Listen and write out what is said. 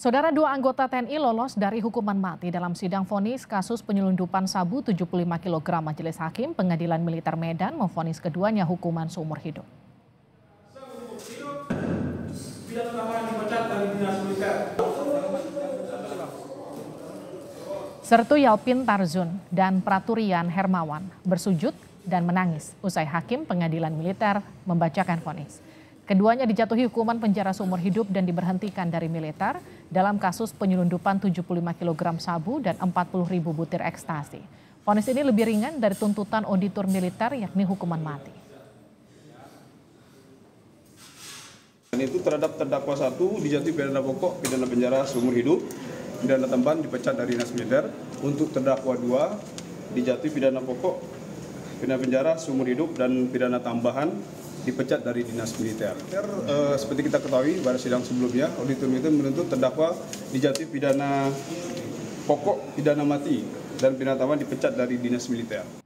Saudara dua anggota TNI lolos dari hukuman mati dalam sidang vonis kasus penyelundupan sabu 75 kg majelis hakim pengadilan militer Medan memvonis keduanya hukuman seumur hidup. Sertu Yalpin Tarzun dan Praturian Hermawan bersujud dan menangis usai hakim pengadilan militer membacakan vonis. Keduanya dijatuhi hukuman penjara seumur hidup dan diberhentikan dari militer dalam kasus penyelundupan 75 kg sabu dan 40 ribu butir ekstasi. Vonis ini lebih ringan dari tuntutan auditor militer yakni hukuman mati. Dan itu terhadap terdakwa satu dijatuhi pidana pokok, pidana penjara seumur hidup, pidana tambahan dipecat dari dinas militer. Untuk terdakwa dua dijatuhi pidana pokok, pidana penjara seumur hidup dan pidana tambahan dipecat dari dinas militer. Uh, seperti kita ketahui pada sidang sebelumnya, auditor itu menuntut terdakwa dijatuhi pidana pokok, pidana mati, dan pidana tambahan dipecat dari dinas militer.